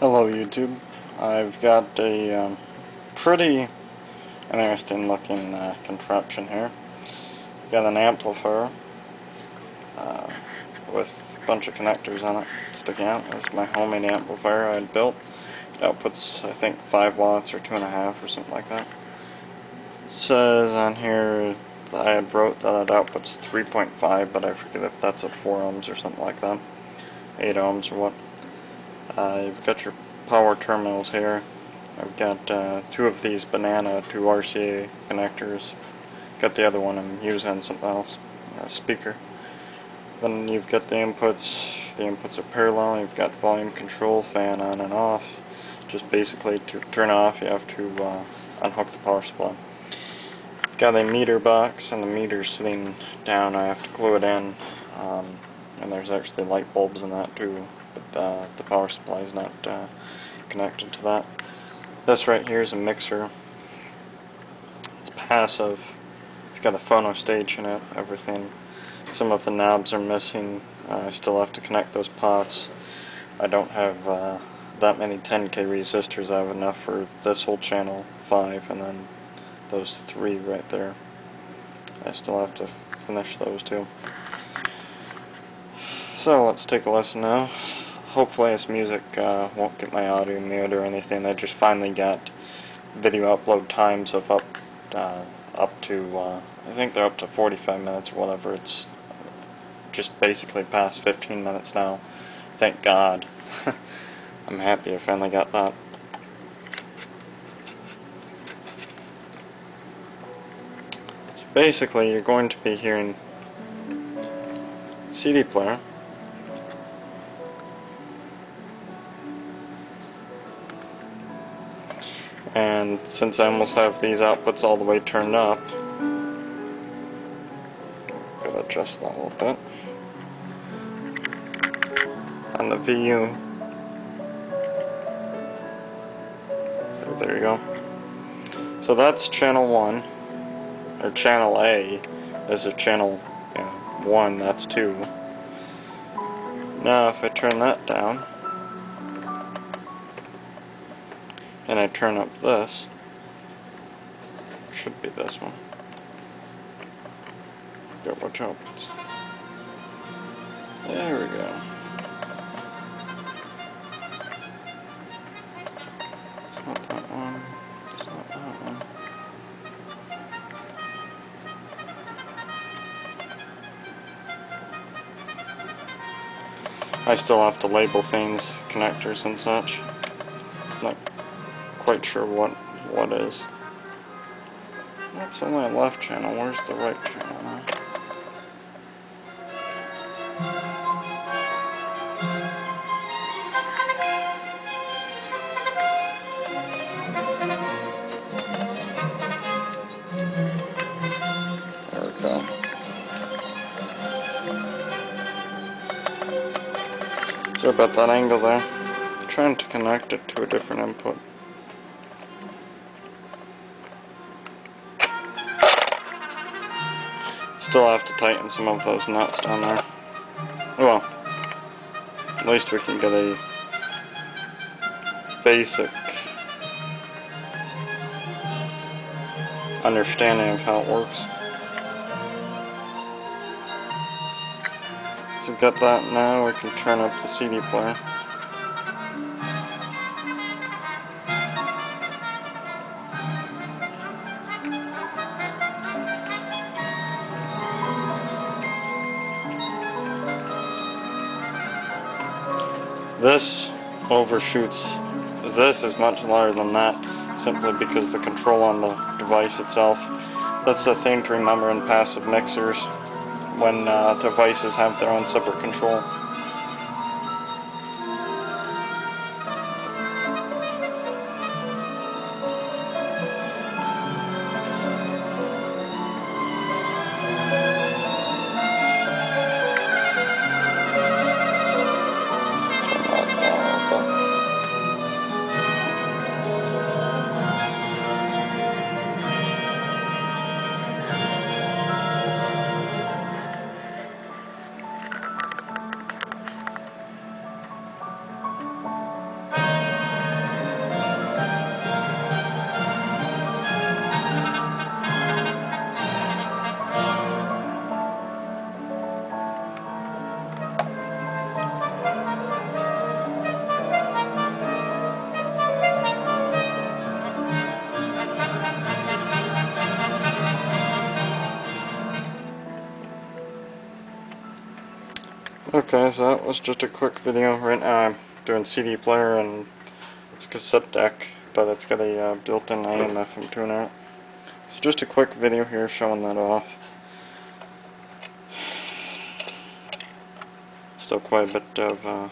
Hello YouTube. I've got a um, pretty interesting looking uh, contraption here. Got an amplifier uh, with a bunch of connectors on it sticking out. Is my homemade amplifier I built. It outputs I think 5 watts or 2.5 or something like that. It says on here that I wrote that it outputs 3.5 but I forget if that's at 4 ohms or something like that. 8 ohms or what. Uh, you've got your power terminals here. I've got uh, two of these banana to RCA connectors. Got the other one I'm using something else, a speaker. Then you've got the inputs. The inputs are parallel. You've got volume control, fan on and off. Just basically to turn off, you have to uh, unhook the power supply. Got a meter box, and the meter's sitting down. I have to glue it in. Um, and there's actually light bulbs in that too but uh, the power supply is not uh, connected to that. This right here is a mixer. It's passive. It's got a phono stage in it, everything. Some of the knobs are missing. Uh, I still have to connect those pots. I don't have uh, that many 10k resistors. I have enough for this whole channel, 5, and then those three right there. I still have to finish those too. So let's take a listen now hopefully this music uh, won't get my audio mute or anything. I just finally got video upload times of up uh, up to uh, I think they're up to 45 minutes or whatever. It's just basically past 15 minutes now. Thank God. I'm happy I finally got that. Basically, you're going to be hearing CD player. And since I almost have these outputs all the way turned up gotta adjust that a little bit. On the VU there you go. So that's channel 1 or channel A this is channel you know, 1 that's 2 now if I turn that down and I turn up this, should be this one. Forget which opens. There we go. It's not that one. It's not that one. I still have to label things, connectors and such. Like quite sure what what is. That's only a left channel. Where's the right channel now? There we go. Sorry about that angle there. I'm trying to connect it to a different input. Still have to tighten some of those nuts down there. Well, at least we can get a basic understanding of how it works. So we've got that now, we can turn up the CD player. This overshoots, this is much louder than that, simply because the control on the device itself. That's the thing to remember in passive mixers, when uh, devices have their own separate control. Okay, so that was just a quick video. Right now I'm doing CD player and it's a cassette deck, but it's got a uh, built-in AM FM tuner. So just a quick video here showing that off. Still quite a bit of uh,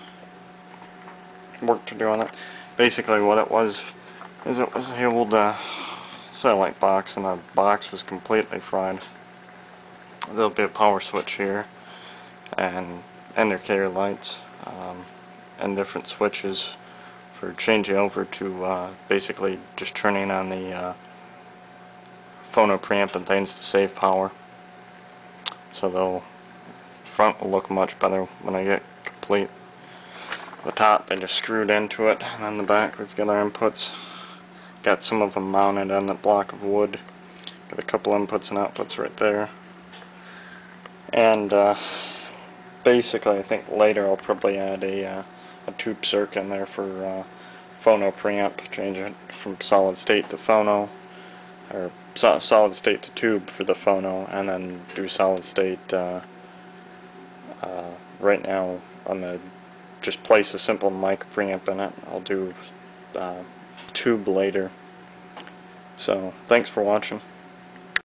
work to do on it. Basically what it was is it was the old uh, satellite box and the box was completely fried. There'll be a power switch here and indicator lights um, and different switches for changing over to uh, basically just turning on the uh, phono preamp and things to save power. So the front will look much better when I get complete. The top I just screwed into it and then the back we've got our inputs. Got some of them mounted on the block of wood. Got a couple inputs and outputs right there. And uh, basically I think later I'll probably add a, uh, a tube circuit in there for uh, phono preamp, change it from solid state to phono, or so solid state to tube for the phono, and then do solid state. Uh, uh, right now I'm going to just place a simple mic preamp in it. I'll do uh, tube later. So thanks for watching.